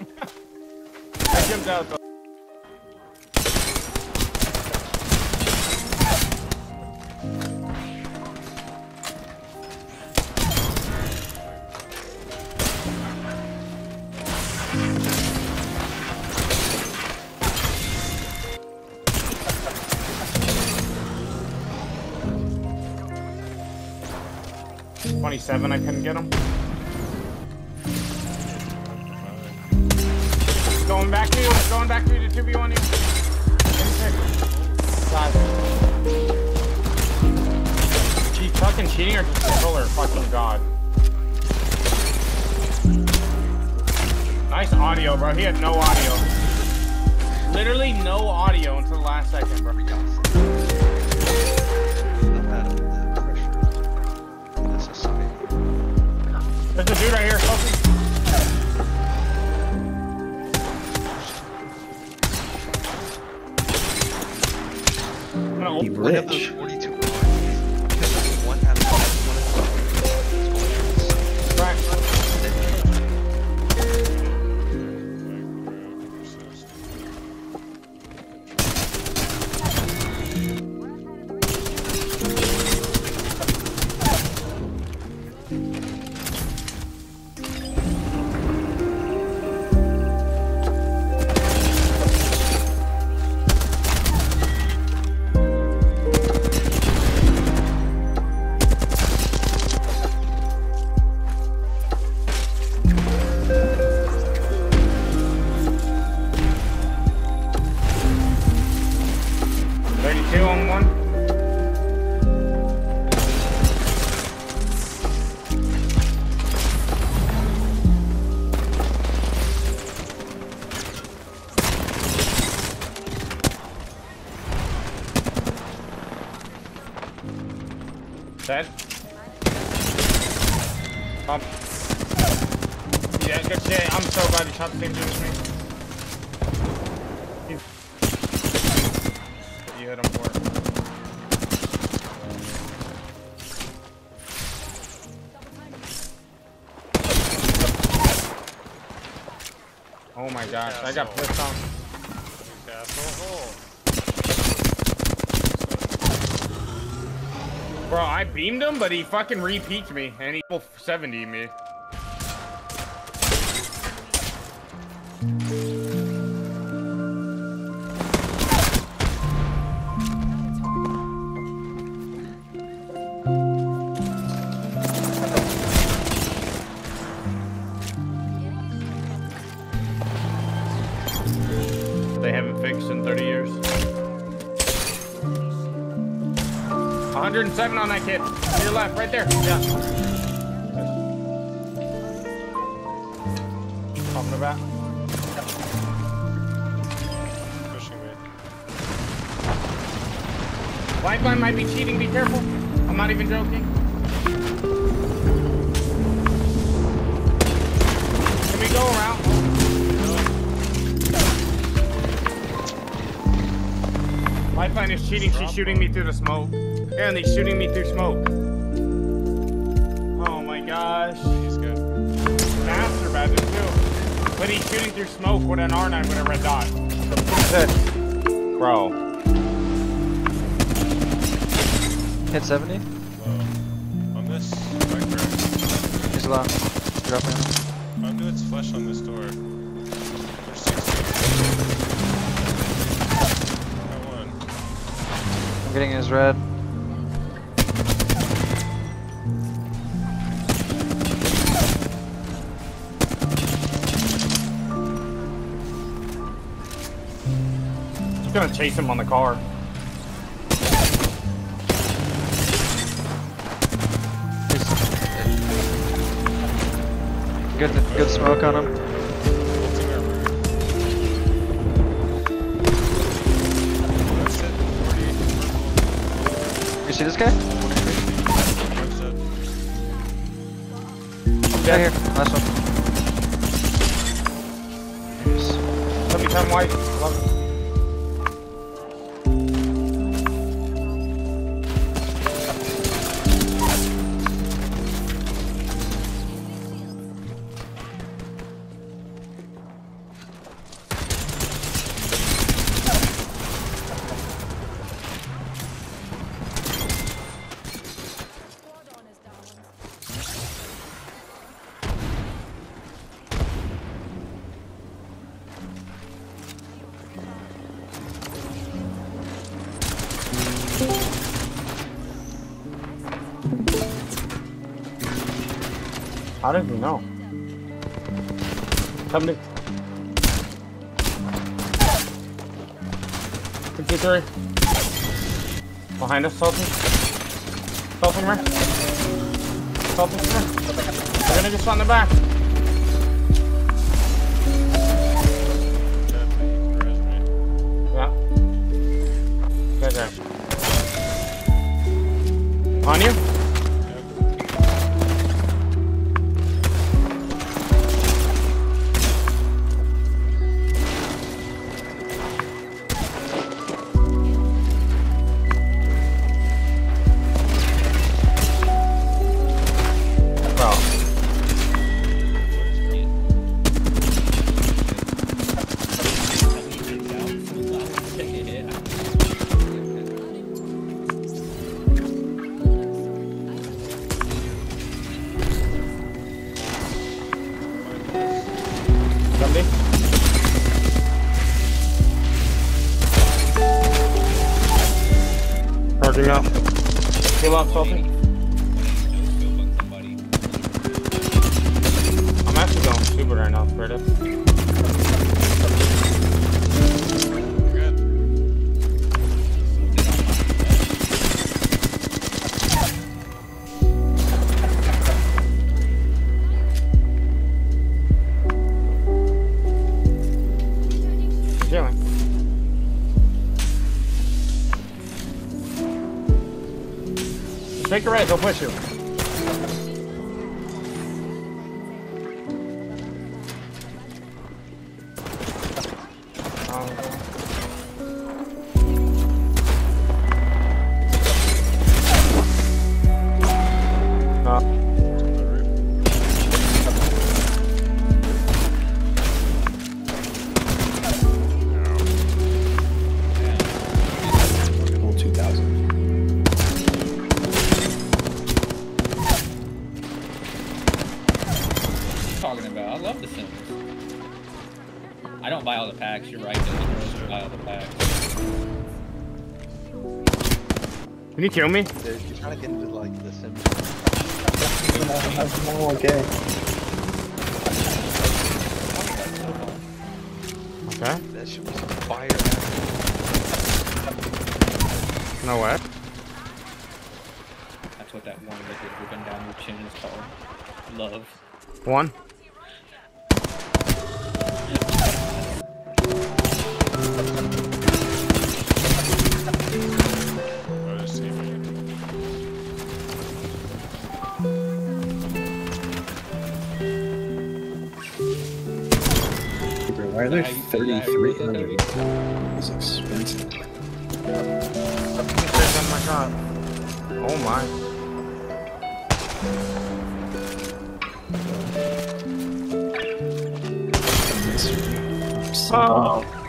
I jumped out though. Twenty-seven. I couldn't get him. Going back to you. Going back to you to two v one you. God. Fucking cheating or just controller? Fucking god. Nice audio, bro. He had no audio. Literally no audio until the last second, bro. There's a dude right here. I'm gonna He open- I have those rich. Dead. Up. Um, yeah, good shit. I'm so glad you shot the same dude as me. You hit him for. Oh my gosh, I got pissed off. Bro, I beamed him, but he fucking re-peeked me, and he 70 me. 107 on that kid. To your left, right there. Yeah. Talking about. Lifeline might be cheating. Be careful. I'm not even joking. Can we go around? Lifeline is cheating. She's shooting me through the smoke. And he's shooting me through smoke. Oh my gosh. He's good. Master badger too. But he's shooting through smoke with an R9 with a red dot. Bro. Hit 70. Low. On this, right correct. He's low. Dropping him. I'm doing flesh on this door. There's 60. Got one. I'm getting his red. Gonna chase him on the car. Good, good smoke on him. Ulting our roof. That's it. 40. Purple. You see this guy? Yeah. Right here. Last one. Nice. 77 white. Love it. How did you know? Come to... 53. Behind us, Sultan. Sultan, man. Sultan, man. We're gonna get shot the back. Yeah. Good job. On you? Charging up. Heal up, Salty. I'm actually going super right now, Fredo. Take a right, they'll push you. I don't buy all the packs. You're right. Though. I buy all the packs. Can you kill me? Dude, you're trying to get into like the Sims. okay. Okay. That shit was fire. No what? That's what that one liquid dripping down your chin is called. Love. One. Why are there Yeah, you- yeah, 3,300? It's expensive. Oh my god. Oh my. Oh.